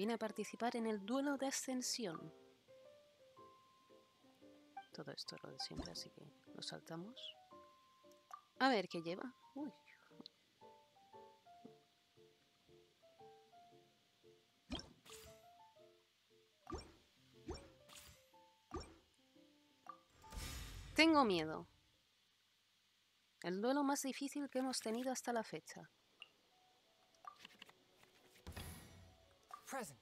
Vine a participar en el duelo de ascensión. Todo esto es lo de siempre, así que lo saltamos. A ver qué lleva. Uy. Tengo miedo. El duelo más difícil que hemos tenido hasta la fecha. Present.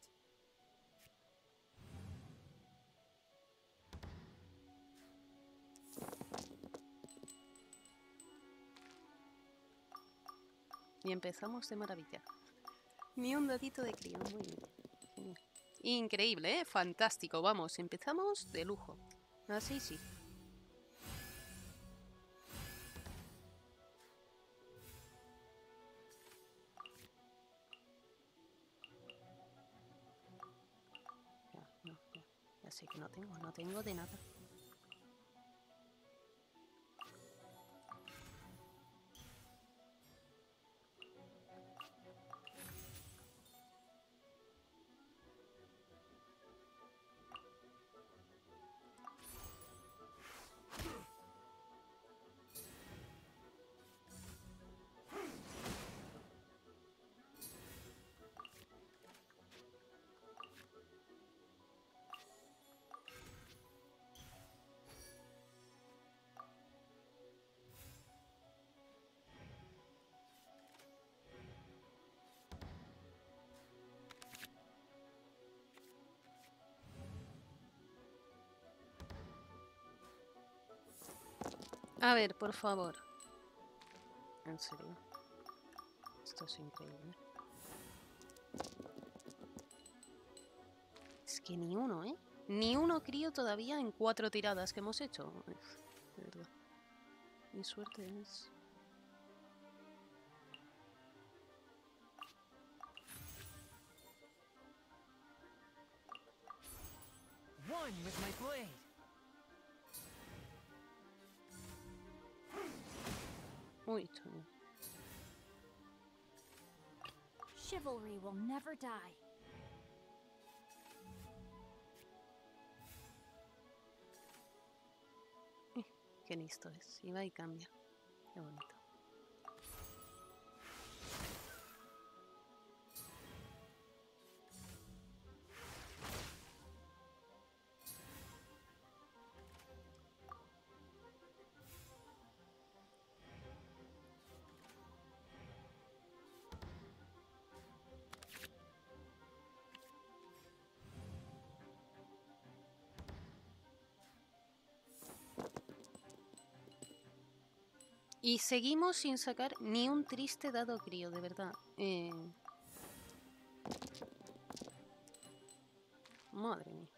Y empezamos de maravilla. Ni un dadito de crío, muy bien. Genial. Increíble, ¿eh? Fantástico, vamos, empezamos de lujo. Así sí. Sé que no tengo, no tengo de nada. A ver, por favor. En serio. Esto es increíble. Es que ni uno, ¿eh? Ni uno crío todavía en cuatro tiradas que hemos hecho. Uf, De verdad. Mi suerte es... One with my blade. Uy, Chivalry will never die. Qué listo es. Y va y cambia. Qué bonito. Y seguimos sin sacar ni un triste dado crío, de verdad. Eh... Madre mía.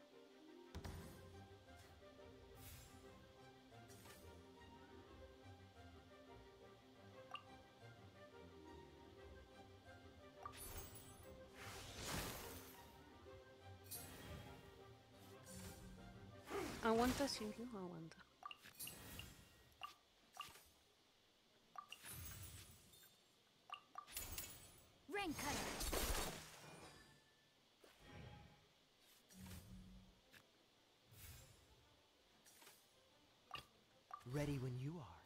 Aguanta, Silvio, aguanta. Ready when you are.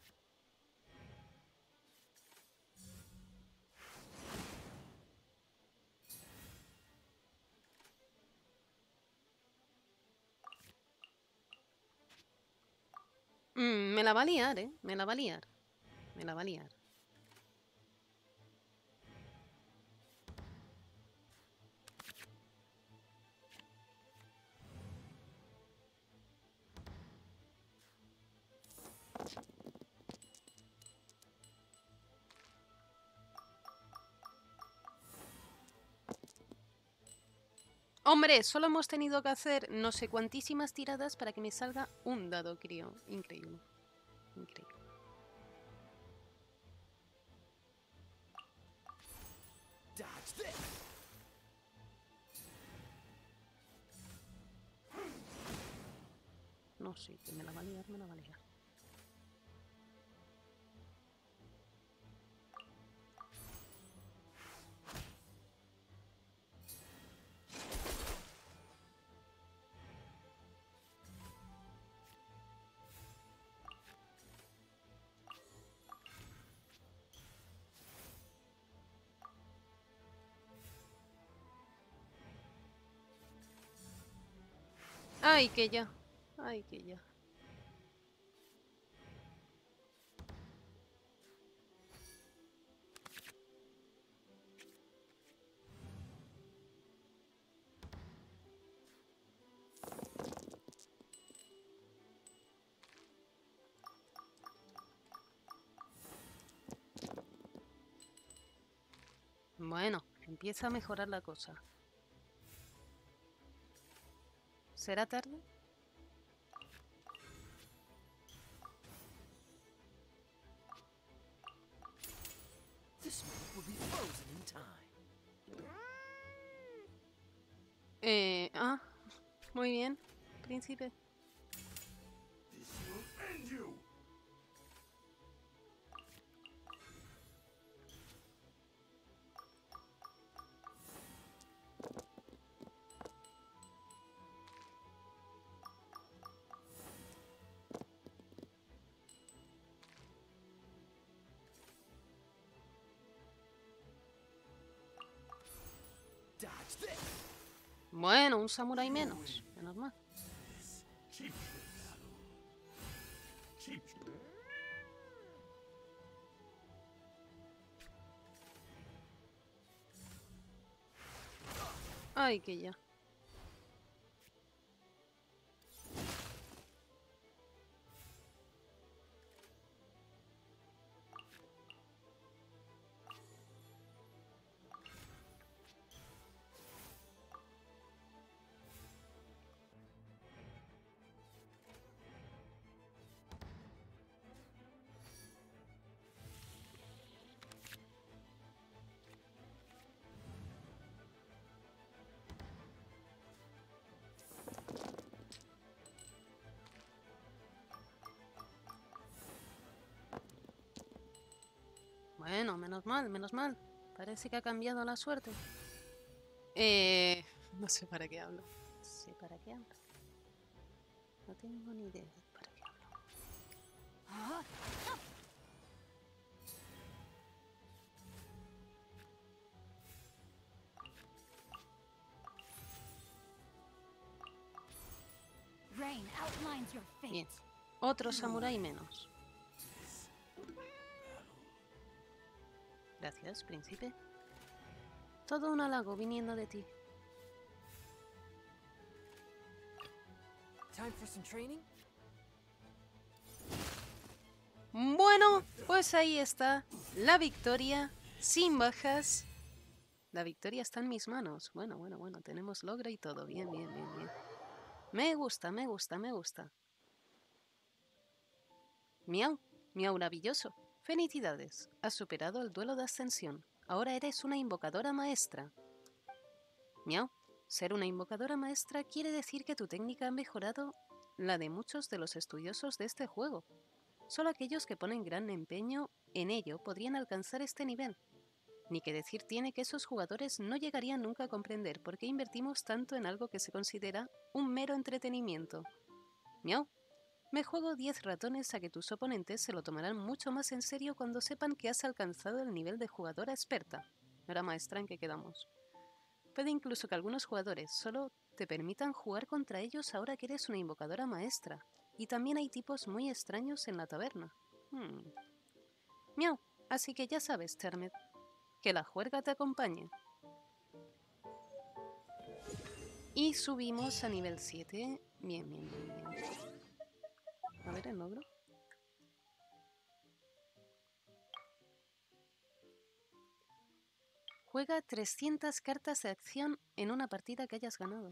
Mm, me la va a liar, ¿eh? Me la va a liar. Me la va a liar. Hombre, solo hemos tenido que hacer no sé cuantísimas tiradas para que me salga un dado crío. Increíble. Increíble. No sé, que me la va a liar, me la va Ay, que ya. Ay, que ya. Bueno, empieza a mejorar la cosa. ¿Será tarde? This will. Eh, ah, muy bien, príncipe. Dodge Bueno, un samurái menos, menos mal. Ay, que ya. Bueno, menos mal, menos mal. Parece que ha cambiado la suerte. Eh, no sé para qué hablo. No sé para qué hablo. No tengo ni idea de para qué hablo. Fate. Bien. Otro samurái menos. Gracias, príncipe. Todo un halago viniendo de ti. Time for some training? Bueno, pues ahí está la victoria sin bajas. La victoria está en mis manos. Bueno, bueno, bueno, tenemos logro y todo. Bien, bien, bien, bien. Me gusta, me gusta, me gusta. Miau, miau maravilloso. Felicidades, has superado el duelo de ascensión. Ahora eres una invocadora maestra. Miau, ser una invocadora maestra quiere decir que tu técnica ha mejorado la de muchos de los estudiosos de este juego. Solo aquellos que ponen gran empeño en ello podrían alcanzar este nivel. Ni que decir tiene que esos jugadores no llegarían nunca a comprender por qué invertimos tanto en algo que se considera un mero entretenimiento. Miau, me juego 10 ratones a que tus oponentes se lo tomarán mucho más en serio cuando sepan que has alcanzado el nivel de jugadora experta. No era maestra en que quedamos. Puede incluso que algunos jugadores solo te permitan jugar contra ellos ahora que eres una invocadora maestra. Y también hay tipos muy extraños en la taberna. Hmm. Miau, así que ya sabes, Termet. Que la juerga te acompañe. Y subimos a nivel 7. Bien, bien, bien, bien. Ver el logro. Juega 300 cartas de acción en una partida que hayas ganado.